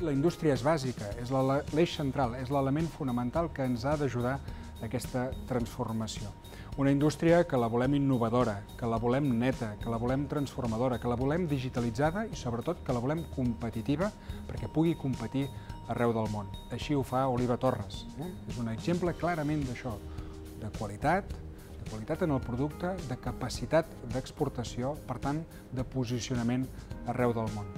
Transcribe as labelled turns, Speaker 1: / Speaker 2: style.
Speaker 1: La indústria és bàsica, és l'eix central, és l'element fonamental que ens ha d'ajudar a aquesta transformació. Una indústria que la volem innovadora, que la volem neta, que la volem transformadora, que la volem digitalitzada i sobretot que la volem competitiva perquè pugui competir arreu del món. Així ho fa Oliva Torres. Eh? És un exemple clarament d'això, de qualitat, de qualitat en el producte, de capacitat d'exportació, per tant, de posicionament arreu del món.